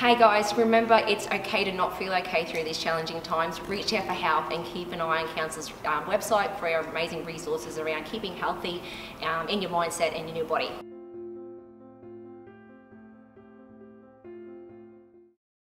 Hey guys, remember it's okay to not feel okay through these challenging times. Reach out for help and keep an eye on Council's um, website for our amazing resources around keeping healthy um, in your mindset and in your body.